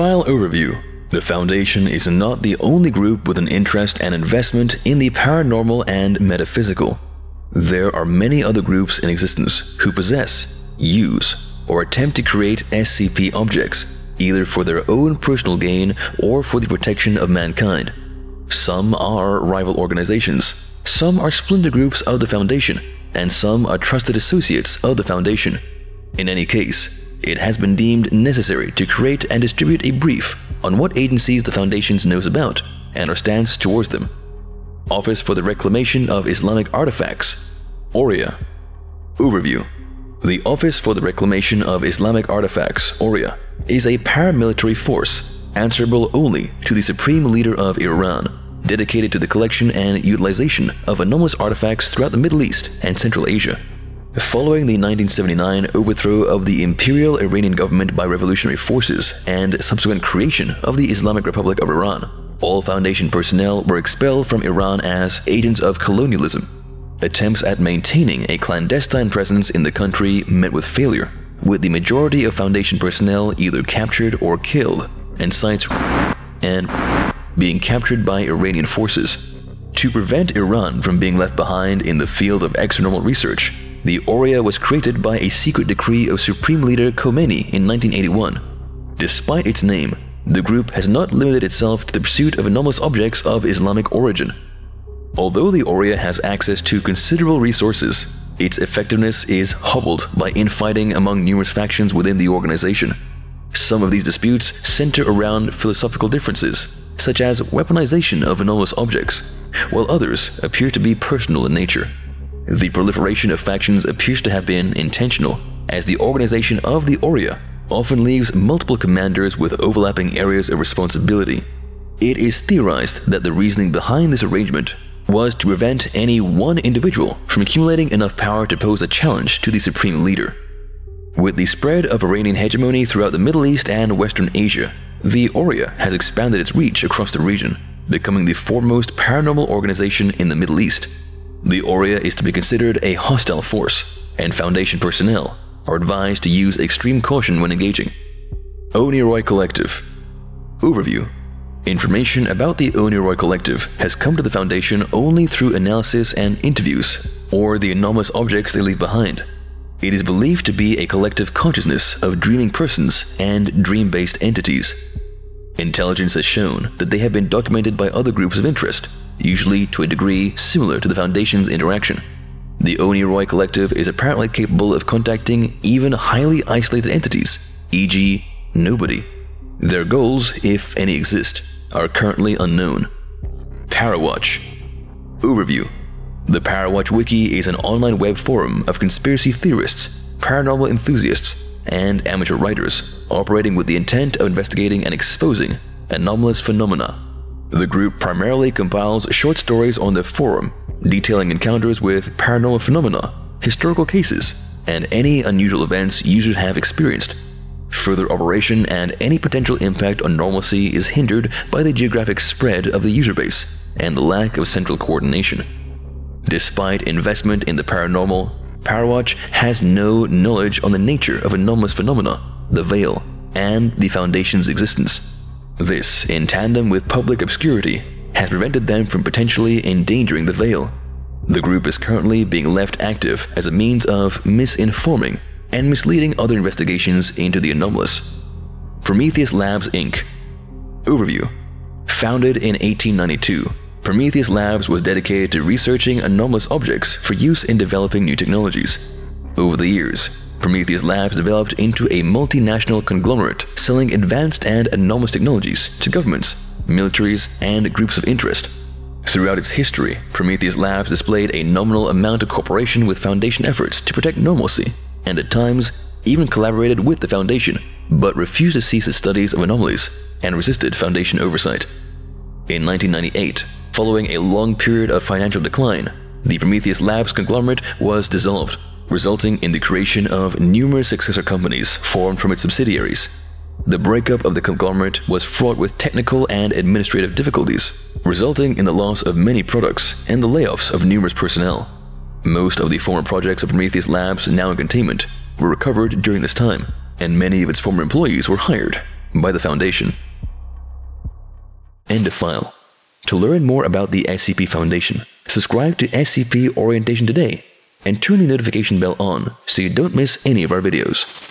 File Overview The Foundation is not the only group with an interest and investment in the paranormal and metaphysical. There are many other groups in existence who possess, use, or attempt to create SCP objects, either for their own personal gain or for the protection of mankind. Some are rival organizations, some are splinter groups of the Foundation, and some are trusted associates of the Foundation. In any case, it has been deemed necessary to create and distribute a brief on what agencies the Foundation knows about and our stance towards them. Office for the Reclamation of Islamic Artifacts, ORIA. Overview The Office for the Reclamation of Islamic Artifacts, ORIA, is a paramilitary force answerable only to the Supreme Leader of Iran, dedicated to the collection and utilization of anomalous artifacts throughout the Middle East and Central Asia. Following the 1979 overthrow of the Imperial Iranian government by revolutionary forces and subsequent creation of the Islamic Republic of Iran, all Foundation personnel were expelled from Iran as agents of colonialism. Attempts at maintaining a clandestine presence in the country met with failure, with the majority of Foundation personnel either captured or killed, and sites and being captured by Iranian forces. To prevent Iran from being left behind in the field of extranormal research, the Oria was created by a secret decree of Supreme Leader Khomeini in 1981. Despite its name, the group has not limited itself to the pursuit of anomalous objects of Islamic origin. Although the Oria has access to considerable resources, its effectiveness is hobbled by infighting among numerous factions within the organization. Some of these disputes center around philosophical differences, such as weaponization of anomalous objects, while others appear to be personal in nature. The proliferation of factions appears to have been intentional, as the organization of the Oria often leaves multiple commanders with overlapping areas of responsibility. It is theorized that the reasoning behind this arrangement was to prevent any one individual from accumulating enough power to pose a challenge to the supreme leader. With the spread of Iranian hegemony throughout the Middle East and Western Asia, the Oria has expanded its reach across the region, becoming the foremost paranormal organization in the Middle East. The Oria is to be considered a hostile force, and Foundation personnel are advised to use extreme caution when engaging. Oneiroi Collective Overview Information about the Oneiroi Collective has come to the Foundation only through analysis and interviews, or the anomalous objects they leave behind. It is believed to be a collective consciousness of dreaming persons and dream based entities. Intelligence has shown that they have been documented by other groups of interest, usually to a degree similar to the Foundation's interaction. The Oneiroi Collective is apparently capable of contacting even highly isolated entities, e.g., nobody. Their goals, if any exist, are currently unknown. Parawatch Overview The Parawatch Wiki is an online web forum of conspiracy theorists, paranormal enthusiasts, and amateur writers operating with the intent of investigating and exposing anomalous phenomena. The group primarily compiles short stories on the forum, detailing encounters with paranormal phenomena, historical cases, and any unusual events users have experienced. Further operation and any potential impact on normalcy is hindered by the geographic spread of the user base and the lack of central coordination. Despite investment in the paranormal, Parawatch has no knowledge on the nature of anomalous phenomena, the Veil, and the Foundation's existence. This, in tandem with public obscurity, has prevented them from potentially endangering the Veil. The group is currently being left active as a means of misinforming and misleading other investigations into the anomalous. Prometheus Labs Inc. Overview Founded in 1892, Prometheus Labs was dedicated to researching anomalous objects for use in developing new technologies. Over the years, Prometheus Labs developed into a multinational conglomerate selling advanced and anomalous technologies to governments, militaries, and groups of interest. Throughout its history, Prometheus Labs displayed a nominal amount of cooperation with Foundation efforts to protect normalcy, and at times even collaborated with the Foundation, but refused to cease its studies of anomalies and resisted Foundation oversight. In 1998, following a long period of financial decline, the Prometheus Labs conglomerate was dissolved, resulting in the creation of numerous successor companies formed from its subsidiaries. The breakup of the conglomerate was fraught with technical and administrative difficulties, resulting in the loss of many products and the layoffs of numerous personnel. Most of the former projects of Prometheus Labs, now in containment, were recovered during this time, and many of its former employees were hired by the Foundation. End of file. To learn more about the SCP Foundation, subscribe to SCP Orientation today and turn the notification bell on so you don't miss any of our videos.